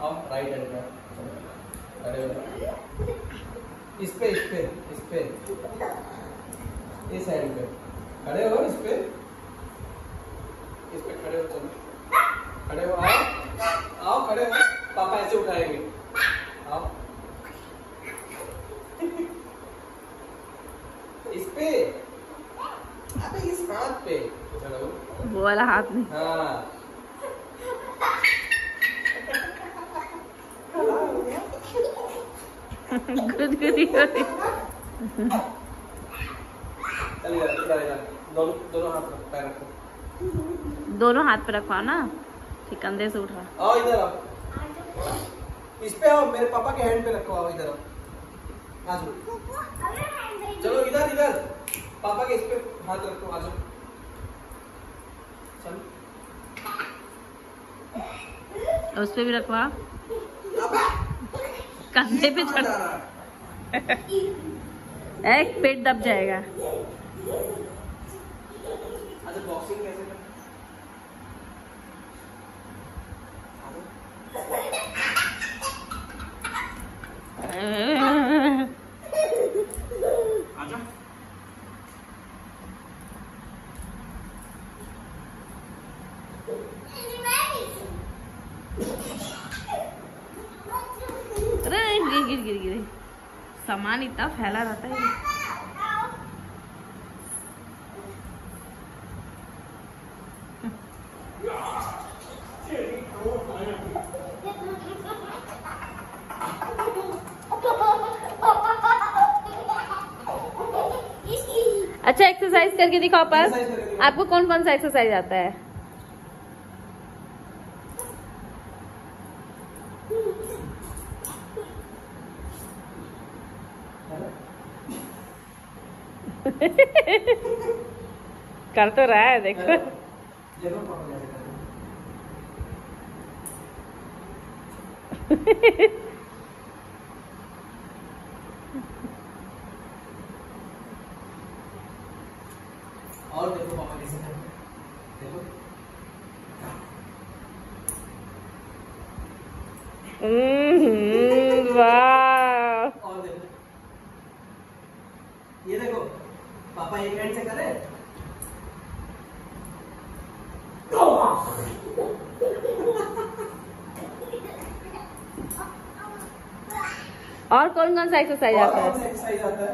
आओ right hand का अरे इस पे इस पे इस पे। इस हैंड पे। खड़े हो, इस पे। इस पे खड़े हो चलो खड़े हो, आओ। आओ, खड़े हो। पापा ऐसे उठाएँगे। आओ। इस पे। अबे इस हाथ पे। चलो वो वाला हाथ नहीं हाँ। गुदगुदी हो रही चल इधर इधर इधर। दोनों दोनों हाथ पैर रखो। दोनों हाथ पे रखवा ना? फिर कंधे से उठा। आओ इधर आओ। इस पे आओ मेरे पापा के हैंड पे रखो आओ इधर आओ। चलो इधर इधर। पापा के इस पे हाथ रखो आ जाओ। चलो। उस पे भी रखवा कंधे पे चढ़ एक पेट दब जाएगा। अच्छा बॉक्सिंग कैसे अरे गिर गिर सामान इतना फैला रहता है। अच्छा एक्सरसाइज करके दिखाओ पर। आपको कौन कौन सा एक्सरसाइज आता है? कर तो रहा है देखो। और देखो पापा कैसे देखो। हम्म, वाह और देखो ये देखो पापा एक हैंड से करे और कौन कौन सा एक्सरसाइज आता है? एक्सरसाइज आता है?